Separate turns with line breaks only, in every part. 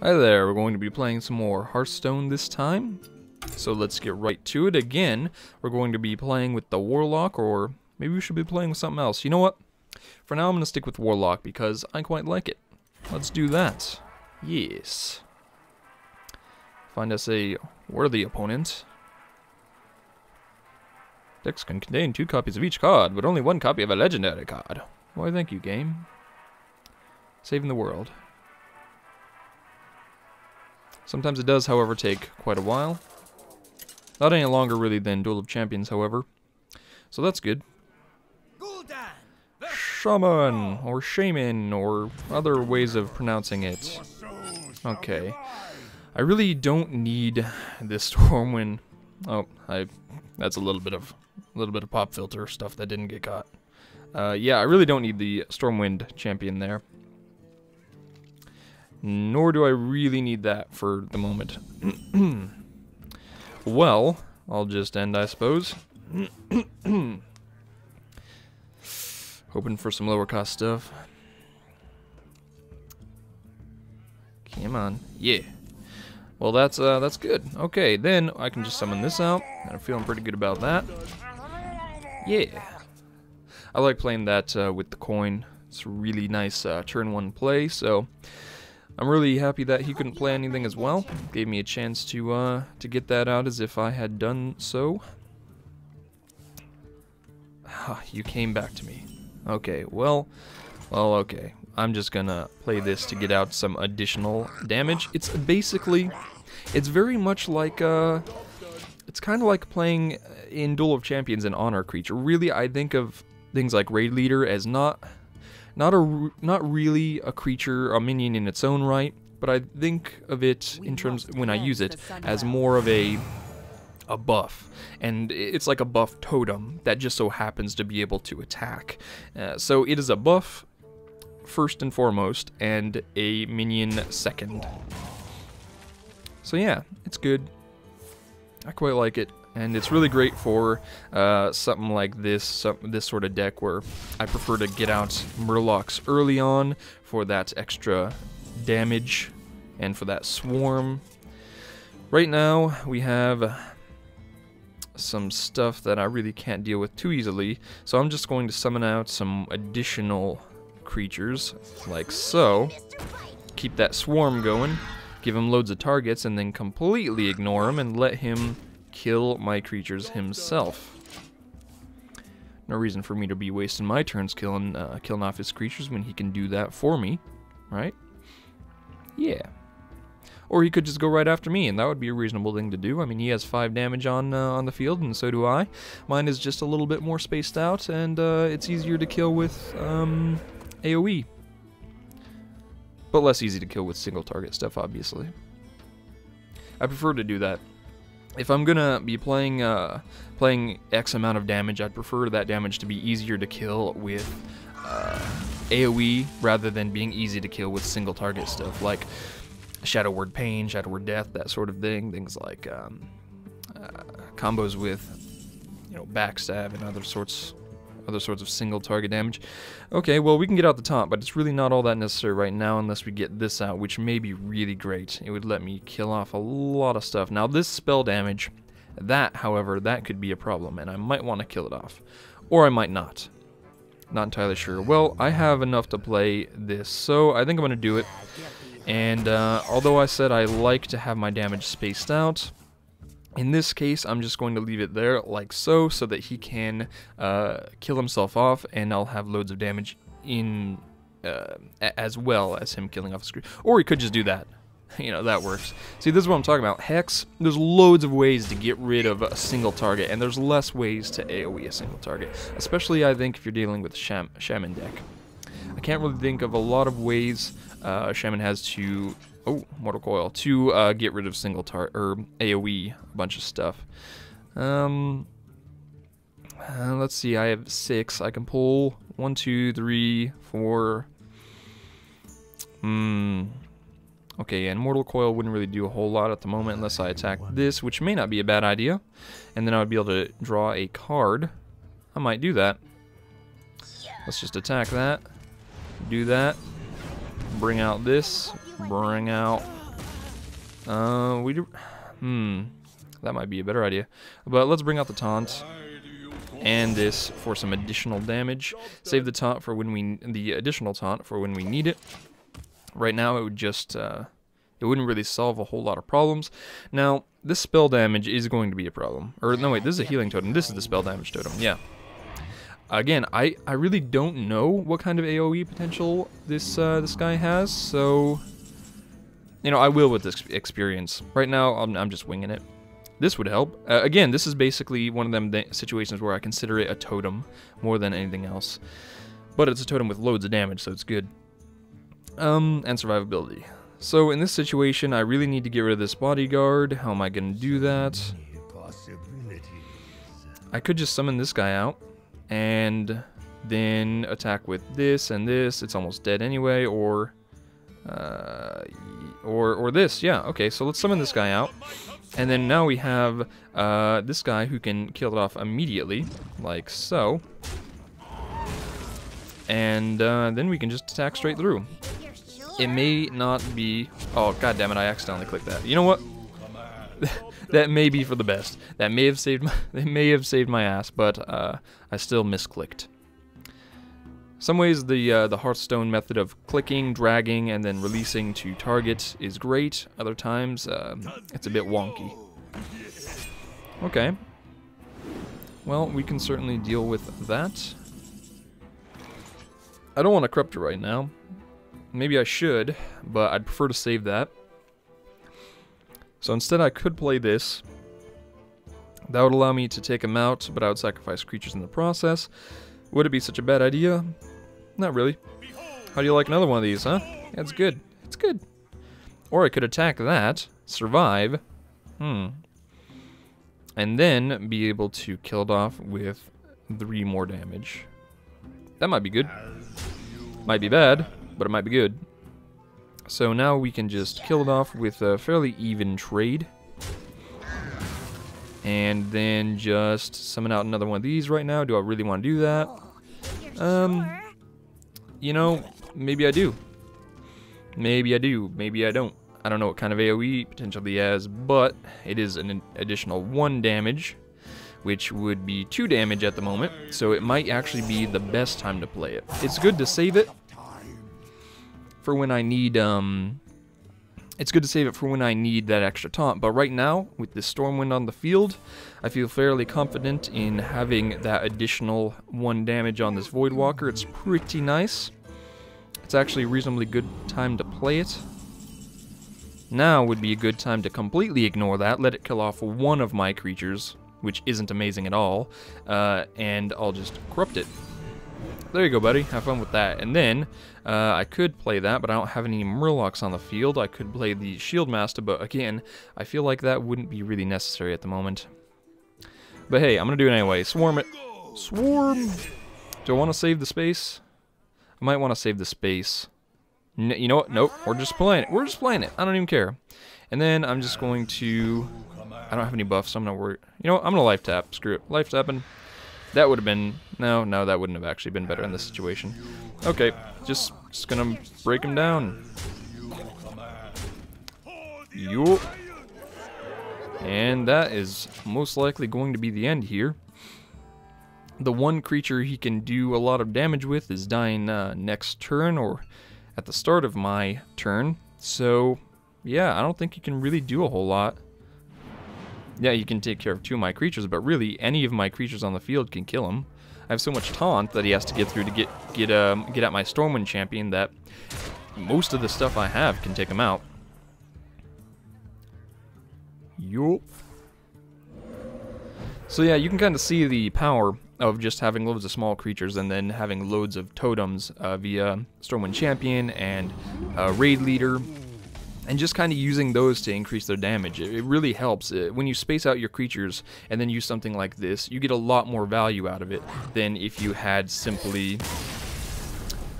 Hi there, we're going to be playing some more Hearthstone this time. So let's get right to it. Again, we're going to be playing with the Warlock, or maybe we should be playing with something else. You know what? For now, I'm going to stick with Warlock because I quite like it. Let's do that. Yes. Find us a worthy opponent. Decks can contain two copies of each card, but only one copy of a legendary card. Why, thank you, game. Saving the world. Sometimes it does, however, take quite a while. Not any longer, really, than Duel of Champions, however. So that's good. Shaman, or Shaman, or other ways of pronouncing it. Okay. I really don't need this Stormwind. Oh, I. That's a little bit of, a little bit of pop filter stuff that didn't get caught. Uh, yeah, I really don't need the Stormwind champion there. Nor do I really need that for the moment. well, I'll just end, I suppose. Hoping for some lower cost stuff. Come on. Yeah. Well, that's uh, that's good. Okay, then I can just summon this out. I'm feeling pretty good about that. Yeah. I like playing that uh, with the coin. It's a really nice uh, turn one play, so I'm really happy that he couldn't play anything as well. Gave me a chance to uh, to get that out as if I had done so. you came back to me. Okay, well, well, okay. I'm just gonna play this to get out some additional damage. It's basically, it's very much like, uh, it's kind of like playing in Duel of Champions an honor creature. Really, I think of things like Raid Leader as not not a not really a creature, a minion in its own right, but I think of it in terms when I use it as more of a a buff, and it's like a buff totem that just so happens to be able to attack. Uh, so it is a buff first and foremost, and a minion second. So yeah, it's good. I quite like it and it's really great for uh, something like this, some, this sort of deck where I prefer to get out Murlocs early on for that extra damage and for that swarm. Right now we have some stuff that I really can't deal with too easily, so I'm just going to summon out some additional creatures, like so. Keep that swarm going, give him loads of targets, and then completely ignore him and let him kill my creatures himself. No reason for me to be wasting my turns killing uh, killing off his creatures when he can do that for me, right? Yeah. Or he could just go right after me, and that would be a reasonable thing to do. I mean, he has five damage on uh, on the field, and so do I. Mine is just a little bit more spaced out, and uh, it's easier to kill with um, AOE, but less easy to kill with single target stuff, obviously. I prefer to do that if I'm gonna be playing uh, playing X amount of damage, I'd prefer that damage to be easier to kill with uh, AoE rather than being easy to kill with single target stuff like Shadow Word Pain, Shadow Word Death, that sort of thing. Things like um, uh, combos with you know backstab and other sorts other sorts of single target damage. Okay, well, we can get out the top, but it's really not all that necessary right now unless we get this out, which may be really great. It would let me kill off a lot of stuff. Now, this spell damage, that, however, that could be a problem, and I might want to kill it off. Or I might not. Not entirely sure. Well, I have enough to play this, so I think I'm going to do it. And uh, although I said I like to have my damage spaced out, in this case, I'm just going to leave it there like so, so that he can uh, kill himself off, and I'll have loads of damage in uh, as well as him killing off a screen. Or he could just do that. You know, that works. See, this is what I'm talking about. Hex, there's loads of ways to get rid of a single target, and there's less ways to AoE a single target. Especially, I think, if you're dealing with a sham Shaman deck. I can't really think of a lot of ways uh, Shaman has to oh, Mortal Coil, to uh, get rid of single tar or AoE, a bunch of stuff. Um, uh, let's see, I have six. I can pull one, two, three, four. Hmm. Okay, and Mortal Coil wouldn't really do a whole lot at the moment unless I attack this, which may not be a bad idea. And then I would be able to draw a card. I might do that. Let's just attack that. Do that. Bring out this bring out Uh, we do... Hmm. That might be a better idea. But let's bring out the taunt and this for some additional damage. Save the taunt for when we... The additional taunt for when we need it. Right now, it would just... Uh, it wouldn't really solve a whole lot of problems. Now, this spell damage is going to be a problem. Or, no, wait, this is a healing totem. This is the spell damage totem, yeah. Again, I, I really don't know what kind of AoE potential this uh, this guy has, so... You know, I will with this experience. Right now, I'm, I'm just winging it. This would help. Uh, again, this is basically one of them th situations where I consider it a totem more than anything else. But it's a totem with loads of damage, so it's good. Um, and survivability. So in this situation, I really need to get rid of this bodyguard. How am I going to do that? I could just summon this guy out and then attack with this and this. It's almost dead anyway, or uh, or or this. Yeah, okay. So let's summon this guy out, and then now we have uh, this guy who can kill it off immediately, like so. And uh, then we can just attack straight through. It may not be... Oh, god damn it, I accidentally clicked that. You know what? that may be for the best. That may have saved my, they may have saved my ass, but uh, I still misclicked. Some ways the uh, the Hearthstone method of clicking, dragging, and then releasing to target is great. Other times, uh, it's a bit wonky. Okay. Well, we can certainly deal with that. I don't want to corrupt it right now. Maybe I should, but I'd prefer to save that. So instead I could play this. That would allow me to take him out, but I would sacrifice creatures in the process. Would it be such a bad idea? Not really. How do you like another one of these, huh? That's good. It's good. Or I could attack that, survive, hmm, and then be able to kill it off with three more damage. That might be good. Might be bad, but it might be good. So now we can just kill it off with a fairly even trade. And then just summon out another one of these right now. Do I really want to do that? Um, you know, maybe I do. Maybe I do. Maybe I don't. I don't know what kind of AoE potential he has, but it is an additional 1 damage, which would be 2 damage at the moment, so it might actually be the best time to play it. It's good to save it, for when I need, um, it's good to save it for when I need that extra taunt, but right now, with the Stormwind on the field, I feel fairly confident in having that additional one damage on this Voidwalker. It's pretty nice. It's actually a reasonably good time to play it. Now would be a good time to completely ignore that, let it kill off one of my creatures, which isn't amazing at all, uh, and I'll just corrupt it. There you go, buddy. Have fun with that. And then, uh, I could play that, but I don't have any Murlocs on the field. I could play the Shield Master, but again, I feel like that wouldn't be really necessary at the moment. But hey, I'm gonna do it anyway. Swarm it. Swarm! Do I want to save the space? I might want to save the space. N you know what? Nope. We're just playing it. We're just playing it. I don't even care. And then I'm just going to... I don't have any buffs, so I'm going to worried. You know what? I'm gonna life tap. Screw it. Life tapping. That would have been... No, no, that wouldn't have actually been better in this situation. Okay, just, just gonna break him down. Yup. And that is most likely going to be the end here. The one creature he can do a lot of damage with is dying uh, next turn or at the start of my turn. So, yeah, I don't think he can really do a whole lot. Yeah, you can take care of two of my creatures, but really, any of my creatures on the field can kill him. I have so much taunt that he has to get through to get get um, get at my Stormwind champion that most of the stuff I have can take him out. Yup. So yeah, you can kind of see the power of just having loads of small creatures and then having loads of totems uh, via Stormwind Champion and uh, Raid Leader and just kind of using those to increase their damage. It, really helps. Uh, when you space out your creatures and then use something like this, you get a lot more value out of it than if you had simply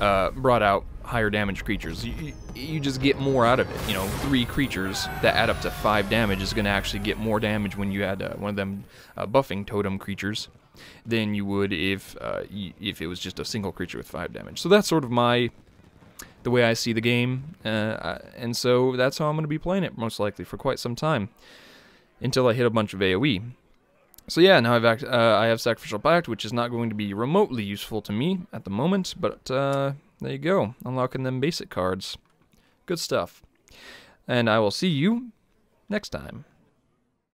uh, brought out higher damage creatures. You, you just get more out of it. You know, three creatures that add up to five damage is going to actually get more damage when you add uh, one of them uh, buffing totem creatures than you would if uh, if it was just a single creature with five damage. So that's sort of my the way I see the game, uh, and so that's how I'm going to be playing it most likely for quite some time until I hit a bunch of AOE. So yeah, now I've act- uh, I have Sacrificial Pact, which is not going to be remotely useful to me at the moment, but uh, there you go, unlocking them basic cards. Good stuff. And I will see you next time.